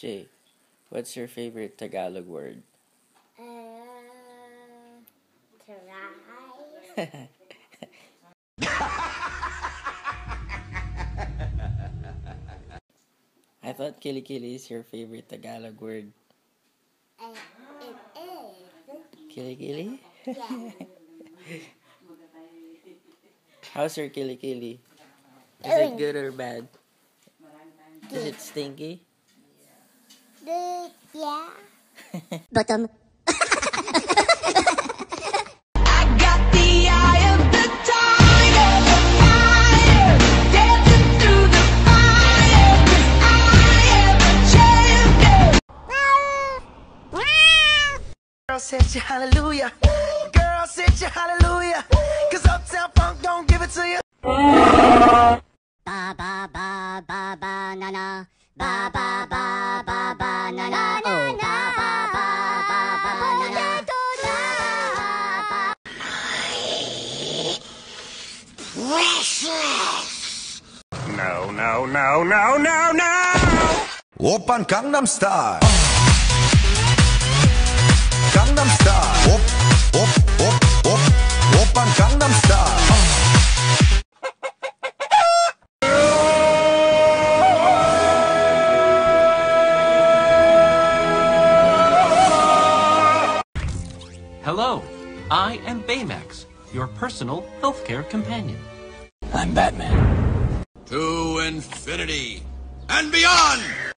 Jay, what's your favorite Tagalog word? Uh, try. I thought kili kili is your favorite Tagalog word. Uh, it is. Kili kili? Yeah. How's your kili kili? Is it good or bad? Is it stinky? The, yeah. Bottom. I got the eye of the tiger, the fire, dancing through the fire, 'cause I am a champion. Girl said you hallelujah. Girl said you hallelujah. Cause Uptown Funk don't give it to you. Ba ba ba ba ba na na Ba ba ba ba ba na na. Oh ba ba ba ba ba na na. Ba ba ba ba. No, no, no, no, no, no! 오빤 강남스타일 강남스타일 Hello, I am Baymax, your personal healthcare companion. I'm Batman To infinity and beyond!